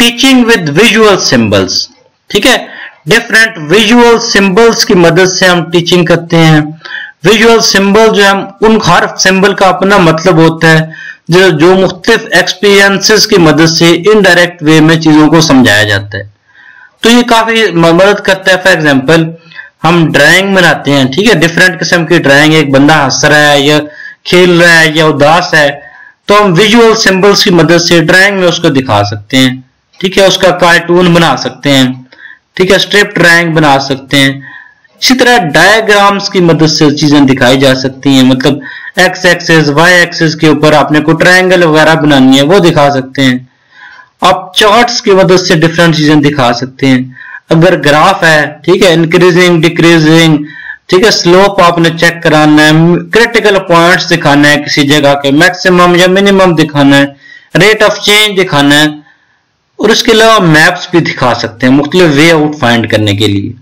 Teaching with visual symbols ठीक है? Different visual symbols की मदद से हम टीचिंग करते हैं। विजुअल सिंबल जो है, उन हर सिंबल का अपना मतलब होता है, जो जो मुख्तलिफ़ एक्सपीरियंसेस की मदद से इनडायरेक्ट वे में चीज़ों को समझाया जाता है। तो ये काफ़ी मदद करता है। फॉर एग्ज़ाम्पल हम ड्राइंग बनाते हैं, ठीक है? डिफरेंट किस्म की ड्राइंग एक बंदा हंस रहा है, या खेल रहा है, या उदास है तो हम विजुअल सिंबल्स की मदद से ड्राइंग में उसको दिखा सकते हैं। ठीक है, उसका कार्टून बना सकते हैं, ठीक है स्ट्रिप ड्राइंग बना सकते हैं। इसी तरह डायग्राम्स की मदद से चीज़ें दिखाई जा सकती हैं मतलब एक्स एक्सेस वाई एक्सेस के ऊपर आपने को ट्रायंगल वगैरह बनानी है, वो दिखा सकते हैं। आप चार्ट्स की मदद से डिफरेंट चीज़ें दिखा सकते हैं। अगर ग्राफ है, ठीक है इंक्रीजिंग डिक्रीजिंग ठीक है स्लोप आपने चेक कराना है क्रिटिकल पॉइंट्स दिखाना है किसी जगह के मैक्सिमम या मिनिमम दिखाना है रेट ऑफ़ चेंज दिखाना है। और इसके अलावा मैप्स भी दिखा सकते हैं, मुख्तलिफ़ वे आउट फाइंड करने के लिए।